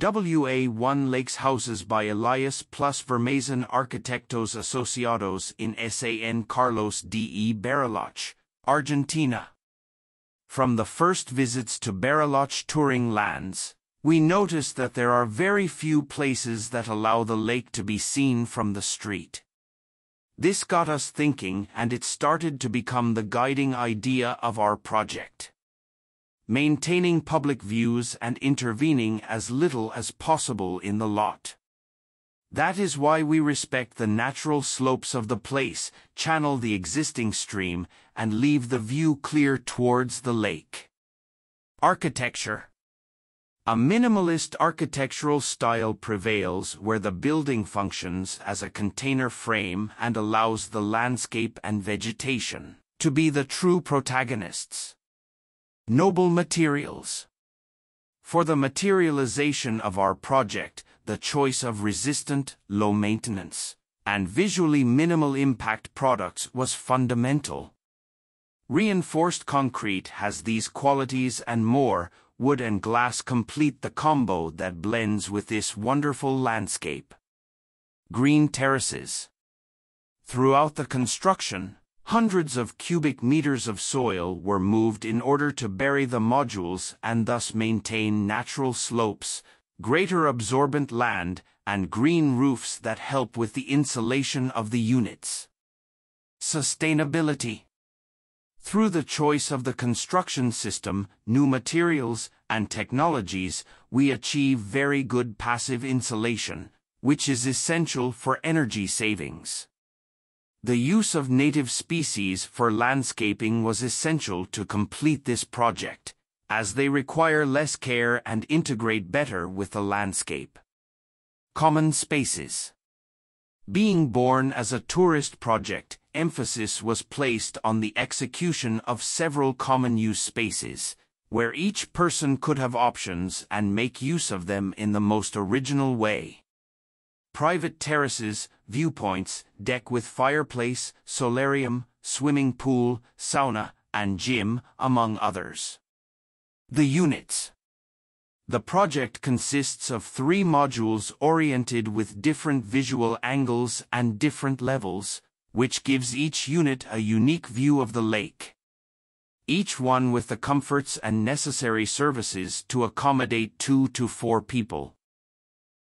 WA1 Lakes Houses by Elias plus Vermaasen Arquitectos Asociados in San Carlos de Bariloche, Argentina. From the first visits to Bariloche touring lands, we noticed that there are very few places that allow the lake to be seen from the street. This got us thinking and it started to become the guiding idea of our project maintaining public views and intervening as little as possible in the lot. That is why we respect the natural slopes of the place, channel the existing stream, and leave the view clear towards the lake. Architecture A minimalist architectural style prevails where the building functions as a container frame and allows the landscape and vegetation to be the true protagonists. Noble Materials For the materialization of our project, the choice of resistant, low maintenance, and visually minimal impact products was fundamental. Reinforced concrete has these qualities and more, wood and glass complete the combo that blends with this wonderful landscape. Green terraces. Throughout the construction, Hundreds of cubic meters of soil were moved in order to bury the modules and thus maintain natural slopes, greater absorbent land, and green roofs that help with the insulation of the units. Sustainability Through the choice of the construction system, new materials, and technologies, we achieve very good passive insulation, which is essential for energy savings. The use of native species for landscaping was essential to complete this project, as they require less care and integrate better with the landscape. Common Spaces Being born as a tourist project, emphasis was placed on the execution of several common use spaces, where each person could have options and make use of them in the most original way private terraces, viewpoints, deck with fireplace, solarium, swimming pool, sauna, and gym, among others. The units. The project consists of three modules oriented with different visual angles and different levels, which gives each unit a unique view of the lake. Each one with the comforts and necessary services to accommodate two to four people.